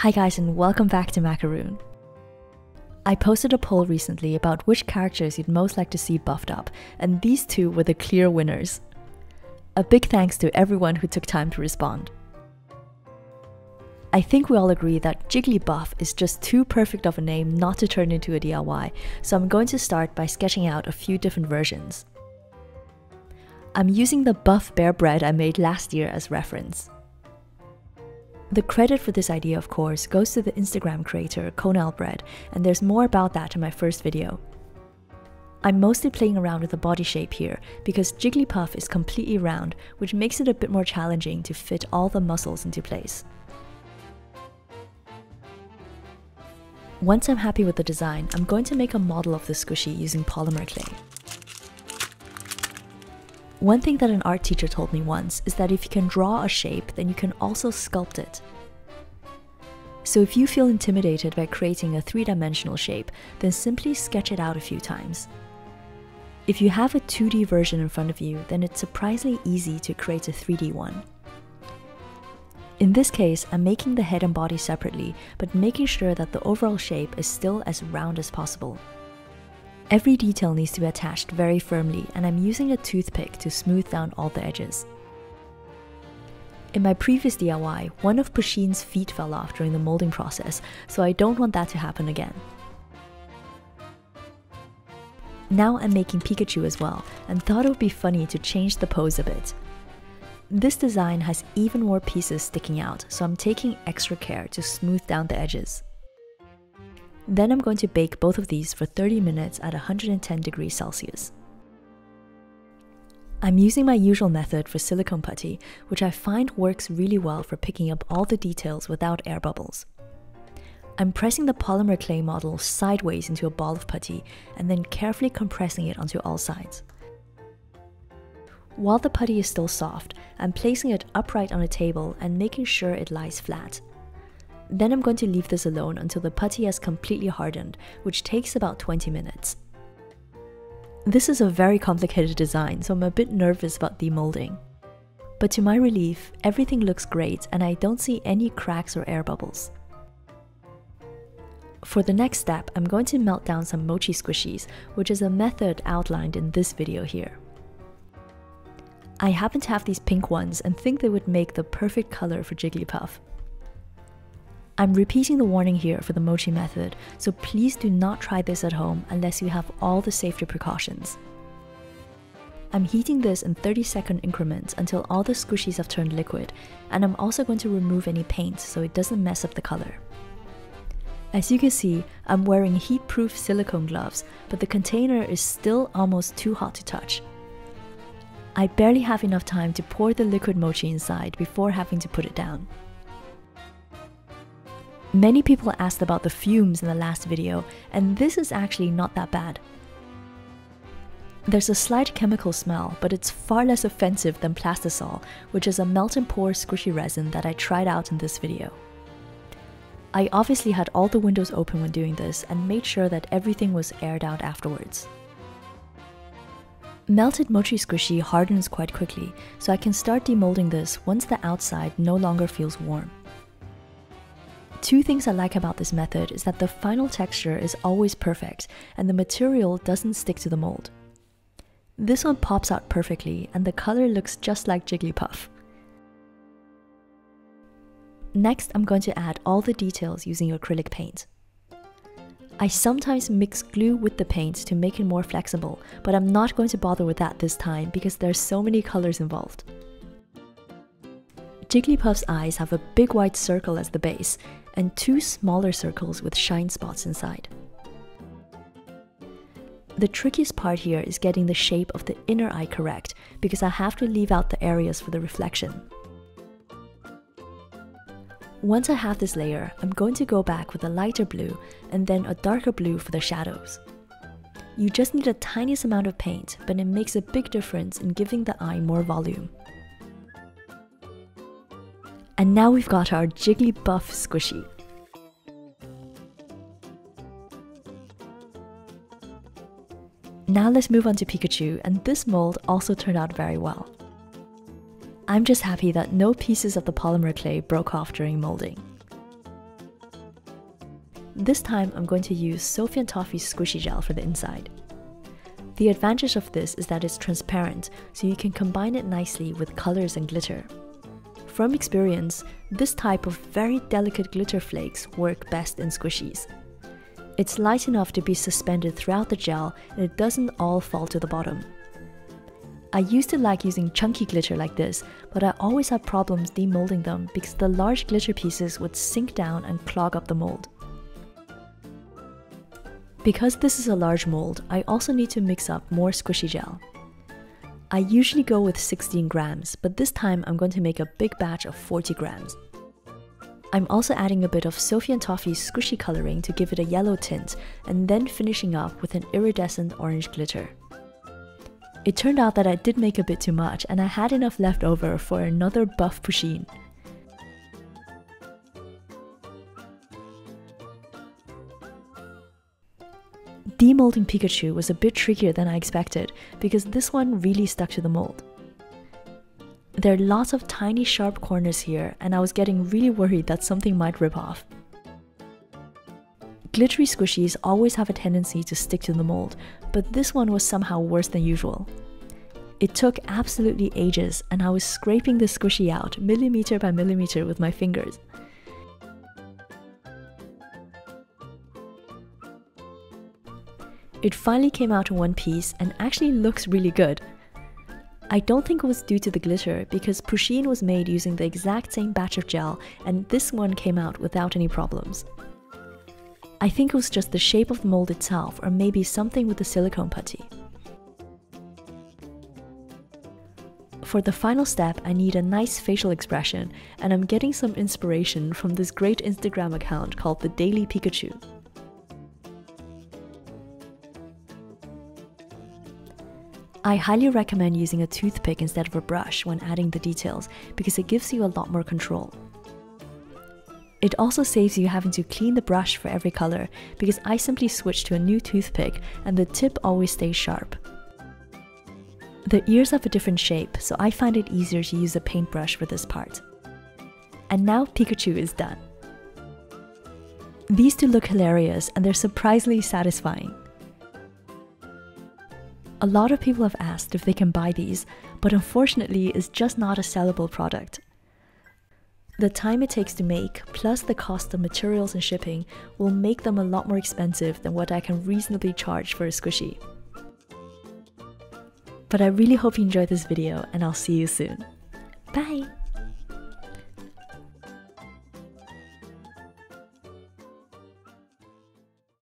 Hi guys and welcome back to Maqaroon. I posted a poll recently about which characters you'd most like to see buffed up, and these two were the clear winners. A big thanks to everyone who took time to respond. I think we all agree that Jigglybuff is just too perfect of a name not to turn into a DIY, so I'm going to start by sketching out a few different versions. I'm using the buff bear bread I made last year as reference. The credit for this idea, of course, goes to the Instagram creator Konel Bread, and there's more about that in my first video. I'm mostly playing around with the body shape here because Jigglypuff is completely round, which makes it a bit more challenging to fit all the muscles into place. Once I'm happy with the design, I'm going to make a model of the squishy using polymer clay. One thing that an art teacher told me once is that if you can draw a shape, then you can also sculpt it. So if you feel intimidated by creating a three-dimensional shape, then simply sketch it out a few times. If you have a 2D version in front of you, then it's surprisingly easy to create a 3D one. In this case, I'm making the head and body separately, but making sure that the overall shape is still as round as possible. Every detail needs to be attached very firmly and I'm using a toothpick to smooth down all the edges. In my previous DIY, one of Pusheen's feet fell off during the molding process, so I don't want that to happen again. Now I'm making Pikachu as well, and thought it would be funny to change the pose a bit. This design has even more pieces sticking out, so I'm taking extra care to smooth down the edges. Then I'm going to bake both of these for 30 minutes at 110 degrees Celsius. I'm using my usual method for silicone putty, which I find works really well for picking up all the details without air bubbles. I'm pressing the polymer clay model sideways into a ball of putty and then carefully compressing it onto all sides. While the putty is still soft, I'm placing it upright on a table and making sure it lies flat. Then I'm going to leave this alone until the putty has completely hardened, which takes about 20 minutes. This is a very complicated design, so I'm a bit nervous about demolding. But to my relief, everything looks great and I don't see any cracks or air bubbles. For the next step, I'm going to melt down some mochi squishies, which is a method outlined in this video here. I happen to have these pink ones and think they would make the perfect color for Jigglypuff. I'm repeating the warning here for the mochi method, so please do not try this at home unless you have all the safety precautions. I'm heating this in 30 second increments until all the squishies have turned liquid, and I'm also going to remove any paint so it doesn't mess up the color. As you can see, I'm wearing heat-proof silicone gloves, but the container is still almost too hot to touch. I barely have enough time to pour the liquid mochi inside before having to put it down. Many people asked about the fumes in the last video, and this is actually not that bad. There's a slight chemical smell, but it's far less offensive than Plastisol, which is a melt and pour squishy resin that I tried out in this video. I obviously had all the windows open when doing this and made sure that everything was aired out afterwards. Melted mochi squishy hardens quite quickly, so I can start demolding this once the outside no longer feels warm. Two things I like about this method is that the final texture is always perfect and the material doesn't stick to the mold. This one pops out perfectly and the color looks just like Jigglypuff. Next, I'm going to add all the details using acrylic paint. I sometimes mix glue with the paint to make it more flexible, but I'm not going to bother with that this time because there's so many colors involved. Jigglypuff's eyes have a big white circle as the base, and two smaller circles with shine spots inside. The trickiest part here is getting the shape of the inner eye correct because I have to leave out the areas for the reflection. Once I have this layer, I'm going to go back with a lighter blue and then a darker blue for the shadows. You just need a tiniest amount of paint, but it makes a big difference in giving the eye more volume. And now we've got our Jigglypuff squishy. Now let's move on to Pikachu, and this mold also turned out very well. I'm just happy that no pieces of the polymer clay broke off during molding. This time I'm going to use Sophie and Toffee squishy gel for the inside. The advantage of this is that it's transparent, so you can combine it nicely with colors and glitter. From experience, this type of very delicate glitter flakes work best in squishies. It's light enough to be suspended throughout the gel and it doesn't all fall to the bottom. I used to like using chunky glitter like this, but I always had problems demolding them because the large glitter pieces would sink down and clog up the mold. Because this is a large mold, I also need to mix up more squishy gel. I usually go with 16 grams, but this time I'm going to make a big batch of 40 grams. I'm also adding a bit of Sophie and Toffee squishy coloring to give it a yellow tint, and then finishing up with an iridescent orange glitter. It turned out that I did make a bit too much, and I had enough left over for another buff Pusheen. Demolding Pikachu was a bit trickier than I expected because this one really stuck to the mold. There are lots of tiny sharp corners here and I was getting really worried that something might rip off. Glittery squishies always have a tendency to stick to the mold, but this one was somehow worse than usual. It took absolutely ages and I was scraping the squishy out millimeter by millimeter with my fingers. It finally came out in one piece and actually looks really good. I don't think it was due to the glitter because Pusheen was made using the exact same batch of gel and this one came out without any problems. I think it was just the shape of the mold itself or maybe something with the silicone putty. For the final step, I need a nice facial expression, and I'm getting some inspiration from this great Instagram account called The Daily Pikachu. I highly recommend using a toothpick instead of a brush when adding the details because it gives you a lot more control. It also saves you having to clean the brush for every color because I simply switch to a new toothpick and the tip always stays sharp. The ears have a different shape, so I find it easier to use a paintbrush for this part. And now Pikachu is done. These two look hilarious and they're surprisingly satisfying. A lot of people have asked if they can buy these, but unfortunately it's just not a sellable product. The time it takes to make, plus the cost of materials and shipping, will make them a lot more expensive than what I can reasonably charge for a squishy. But I really hope you enjoyed this video and I'll see you soon. Bye!